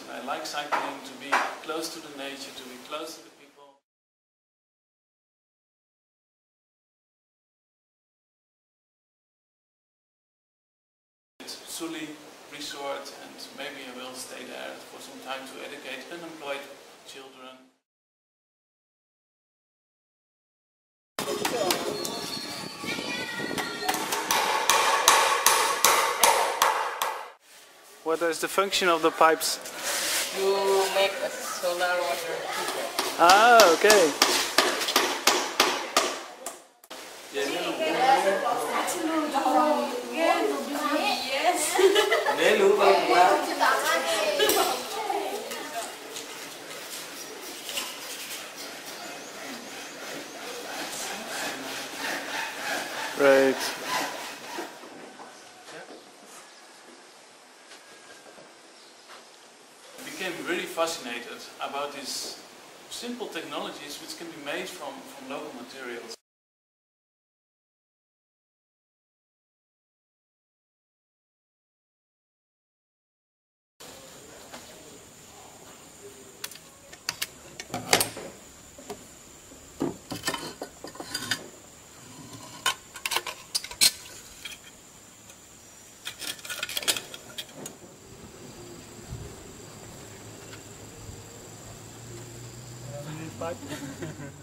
and I like cycling to be close to the nature, to be close to the people. It's Suli Resort, and maybe I will stay there for some time to educate unemployed. What is the function of the pipes? You make a solar water heater. Ah, okay. Right. Became really fascinated about these simple technologies which can be made from, from local materials. Pipe.